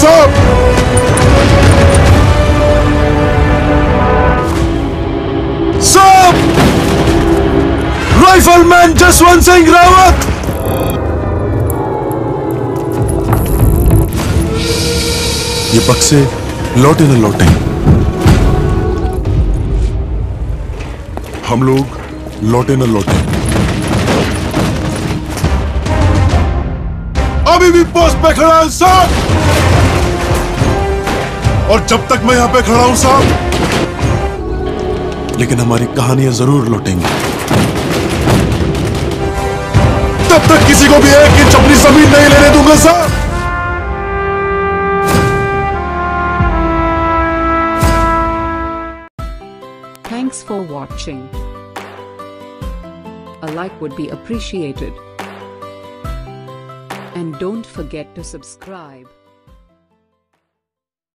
साहब साहब राइफलमैन जसवंत सिंह रावत ये बक्से लौटे न लौटे। हम लोग लौटे न लौटे। अभी भी पोस्ट पे खड़ा है सर और जब तक मैं यहाँ पे खड़ा हूँ साहब। लेकिन हमारी कहानियाँ ज़रूर लौटेंगी। तब तक किसी को भी है कि अपनी ज़मीन नहीं लेने दूँगा साहब। Thanks for watching like would be appreciated and don't forget to subscribe